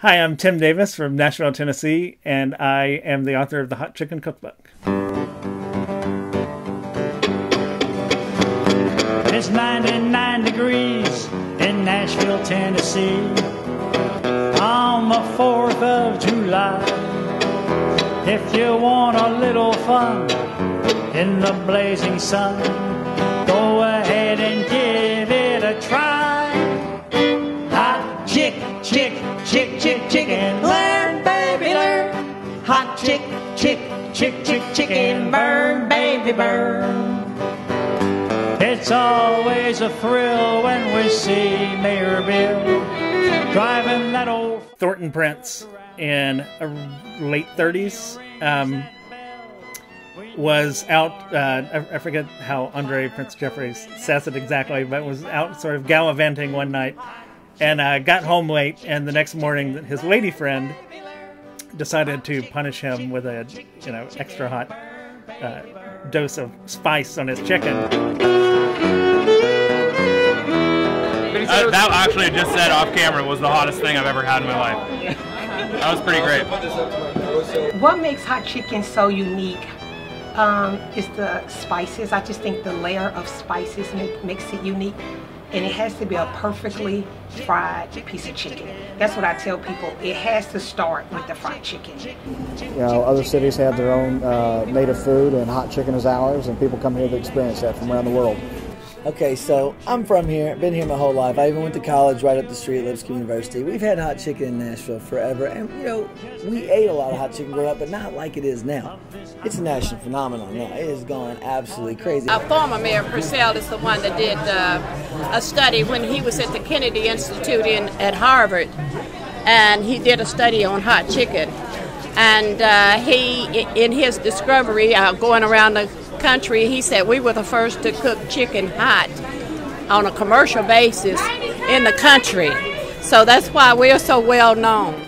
Hi, I'm Tim Davis from Nashville, Tennessee, and I am the author of the Hot Chicken Cookbook. It's 99 degrees in Nashville, Tennessee on the 4th of July. If you want a little fun in the blazing sun, go ahead and give it a try. Chick, chick, chick, chick, chicken. Learn, baby, learn. Hot chick, chick, chick, chick, chicken. Burn, baby, burn. It's always a thrill when we see Mayor Bill driving that old. Thornton Prince in late 30s um, was out. Uh, I, I forget how Andre Prince Jeffries says it exactly, but was out sort of gallivanting one night and uh, got home late. And the next morning, his lady friend decided to punish him with a you know extra hot uh, dose of spice on his chicken. Uh, that actually just said off camera was the hottest thing I've ever had in my life. That was pretty great. What makes hot chicken so unique um, is the spices. I just think the layer of spices make, makes it unique. And it has to be a perfectly fried piece of chicken. That's what I tell people. It has to start with the fried chicken. You know, other cities have their own uh, native food, and hot chicken is ours, and people come here to experience that from around the world. Okay, so I'm from here, been here my whole life. I even went to college right up the street at Lipscomb University. We've had hot chicken in Nashville forever, and you know, we ate a lot of hot chicken growing up, but not like it is now. It's a national phenomenon now. It has gone absolutely crazy. Our former mayor Purcell is the one that did uh, a study when he was at the Kennedy Institute in at Harvard, and he did a study on hot chicken. And uh, he, in his discovery, uh, going around the country, he said we were the first to cook chicken hot on a commercial basis in the country. So that's why we're so well known.